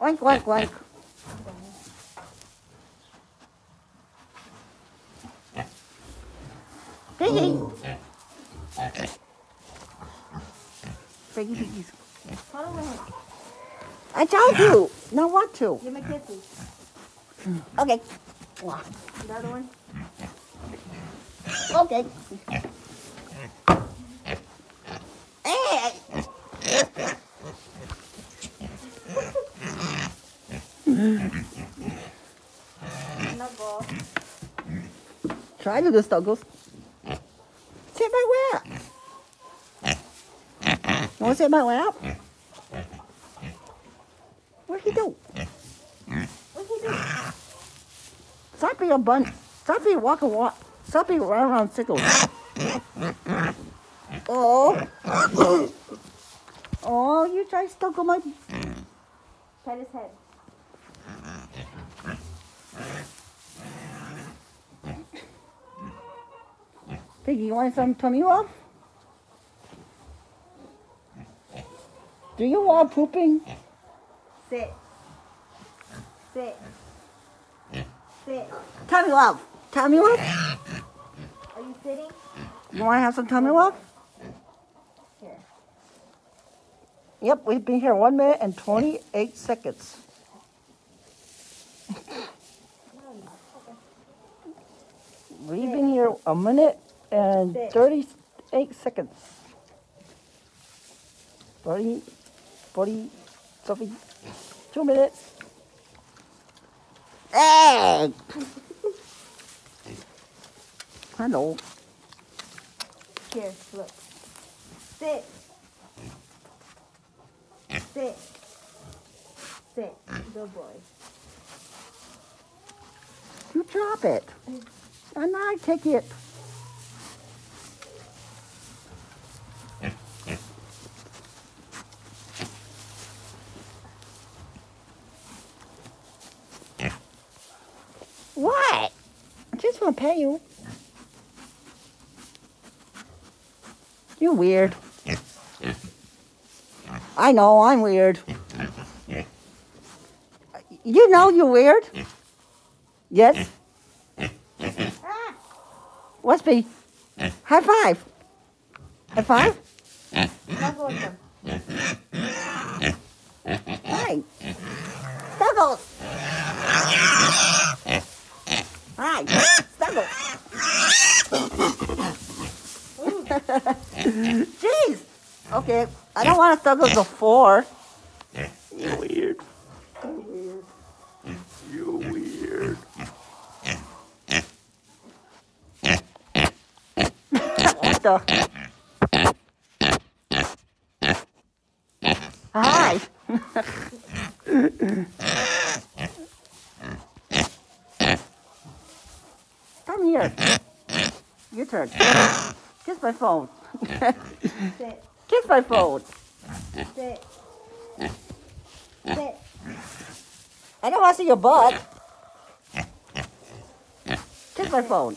Oink, oink, oink. Piggy. Piggy, piggies. I told you. Not want to. Give me kisses. Okay. Another one. Okay. Hey. No. Try to do Douglas. Sit my up. You want to sit my way up? What'd he do? What's he doing? Stop being a bun. Stop being walk and walk. Stop being run around sickles. Oh. Oh, you try to stuck on my. Pat his head. Piggy, you want some tummy rub? Do you want pooping? Sit. Sit. Sit. Tummy love. Tummy love? Are you sitting? You want to have some tummy love? Here. Yep, we've been here one minute and 28 seconds. We've been here a minute and Sit. 38 seconds. 40, 40, something, two minutes. Hey! Hello. Here, look. Sit. Sit. Sit. Good boy. You drop it. And I take it. What? I just want to pay you. You're weird. I know, I'm weird. You know you're weird? Yes? Ah! What's be? High five. High five? Snuggle with. Hi. Snuggles. Hi. Jeez. Okay. I don't want to snuggle before. You're weird. You're weird. what the? Hi. Come here. Your turn. Kiss my phone. Kiss my phone. Sit. Sit. I don't want to see your butt. Kiss my phone.